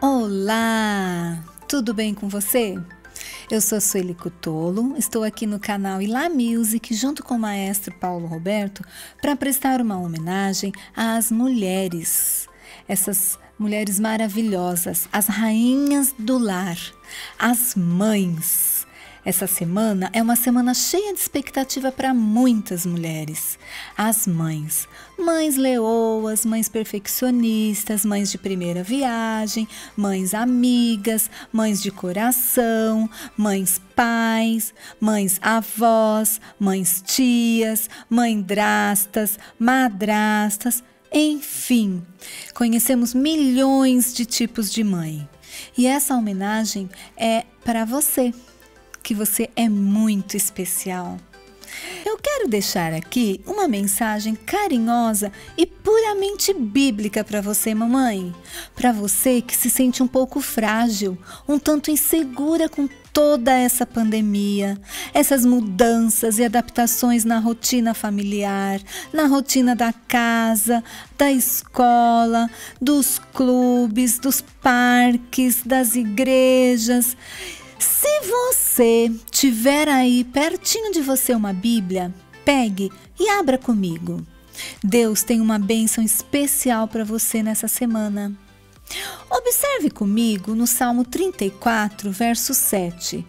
Olá! Tudo bem com você? Eu sou Sueli Cutolo, estou aqui no canal Ilá Music junto com o maestro Paulo Roberto para prestar uma homenagem às mulheres. Essas mulheres maravilhosas, as rainhas do lar, as mães essa semana é uma semana cheia de expectativa para muitas mulheres. As mães, mães leoas, mães perfeccionistas, mães de primeira viagem, mães amigas, mães de coração, mães pais, mães avós, mães tias, mãedrastas, madrastas, enfim, conhecemos milhões de tipos de mãe. E essa homenagem é para você que você é muito especial. Eu quero deixar aqui uma mensagem carinhosa e puramente bíblica para você, mamãe. Para você que se sente um pouco frágil, um tanto insegura com toda essa pandemia, essas mudanças e adaptações na rotina familiar, na rotina da casa, da escola, dos clubes, dos parques, das igrejas. Se você tiver aí pertinho de você uma Bíblia, pegue e abra comigo. Deus tem uma bênção especial para você nessa semana. Observe comigo no Salmo 34, verso 7.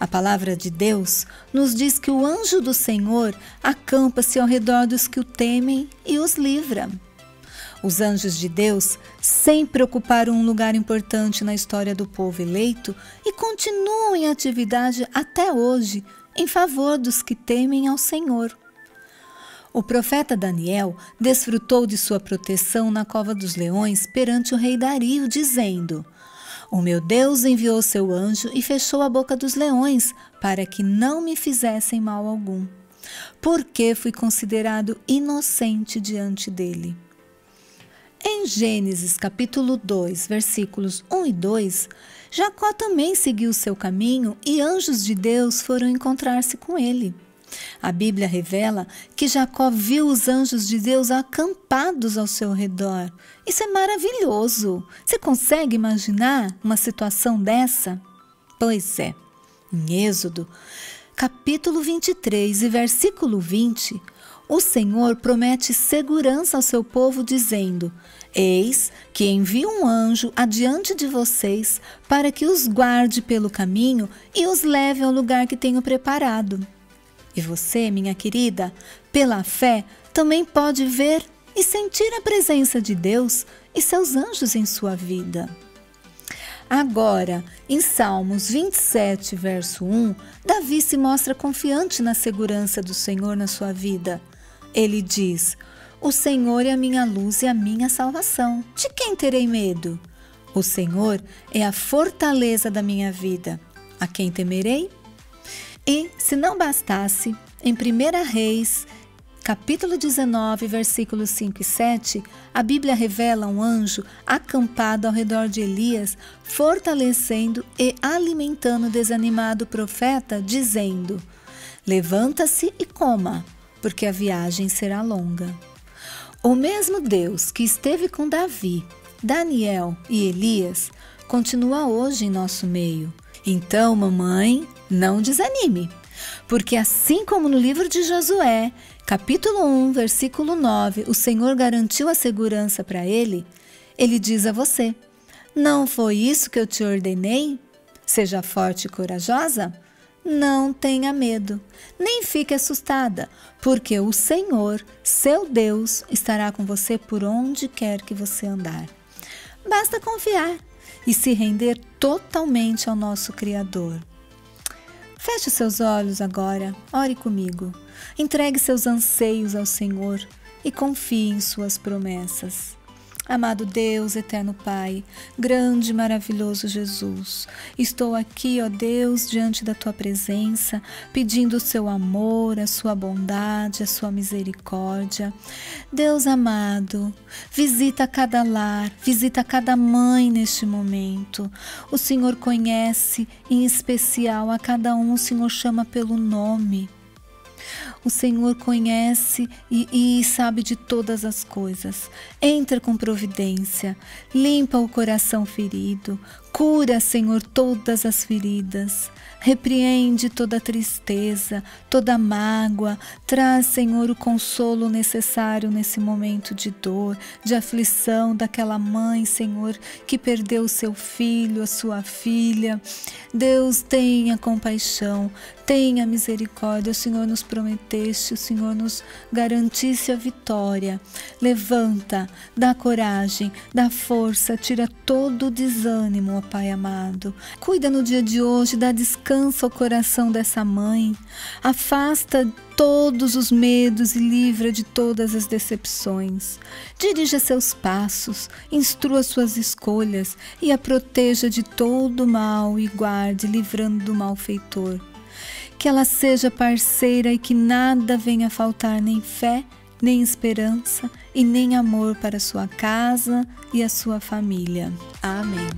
A palavra de Deus nos diz que o anjo do Senhor acampa-se ao redor dos que o temem e os livra. Os anjos de Deus sempre ocuparam um lugar importante na história do povo eleito e continuam em atividade até hoje em favor dos que temem ao Senhor. O profeta Daniel desfrutou de sua proteção na cova dos leões perante o rei Dario, dizendo: O meu Deus enviou seu anjo e fechou a boca dos leões, para que não me fizessem mal algum. Porque fui considerado inocente diante dele. Em Gênesis capítulo 2, versículos 1 e 2, Jacó também seguiu seu caminho e anjos de Deus foram encontrar-se com ele. A Bíblia revela que Jacó viu os anjos de Deus acampados ao seu redor. Isso é maravilhoso. Você consegue imaginar uma situação dessa? Pois é. Em Êxodo, capítulo 23 e versículo 20, o Senhor promete segurança ao seu povo, dizendo: Eis que envio um anjo adiante de vocês para que os guarde pelo caminho e os leve ao lugar que tenho preparado. E você, minha querida, pela fé, também pode ver e sentir a presença de Deus e seus anjos em sua vida. Agora, em Salmos 27, verso 1, Davi se mostra confiante na segurança do Senhor na sua vida. Ele diz: O Senhor é a minha luz e a minha salvação. De quem terei medo? O Senhor é a fortaleza da minha vida. A quem temerei? E, se não bastasse, em 1 Reis, capítulo 19, versículos 5 e 7, a Bíblia revela um anjo acampado ao redor de Elias, fortalecendo e alimentando o desanimado profeta, dizendo: Levanta-se e coma porque a viagem será longa. O mesmo Deus que esteve com Davi, Daniel e Elias continua hoje em nosso meio. Então, mamãe, não desanime, porque assim como no livro de Josué, capítulo 1, versículo 9, o Senhor garantiu a segurança para ele, ele diz a você: Não foi isso que eu te ordenei? Seja forte e corajosa? Não tenha medo, nem fique assustada, porque o Senhor, seu Deus, estará com você por onde quer que você andar. Basta confiar e se render totalmente ao nosso Criador. Feche seus olhos agora, ore comigo. Entregue seus anseios ao Senhor e confie em suas promessas. Amado Deus, eterno Pai, grande e maravilhoso Jesus, estou aqui, ó Deus, diante da tua presença, pedindo o seu amor, a sua bondade, a sua misericórdia. Deus amado, visita cada lar, visita cada mãe neste momento. O Senhor conhece em especial a cada um, o Senhor chama pelo nome. O Senhor conhece e, e, sabe de todas as coisas. Entra com providência, limpa o coração ferido, cura, Senhor, todas as feridas. Repreende toda tristeza, toda mágoa. Traz, Senhor, o consolo necessário nesse momento de dor, de aflição daquela mãe, Senhor, que perdeu seu filho, a sua filha. Deus, tenha compaixão, tenha misericórdia. O Senhor nos prometeste, o Senhor nos garantisse a vitória. Levanta, dá coragem, dá força, tira todo o desânimo, ó Pai amado. Cuida no dia de hoje, dá descanso Descansa o coração dessa mãe, afasta todos os medos e livra de todas as decepções. Dirija seus passos, instrua suas escolhas e a proteja de todo mal e guarde, livrando do malfeitor. Que ela seja parceira e que nada venha faltar, nem fé, nem esperança e nem amor para sua casa e a sua família. Amém.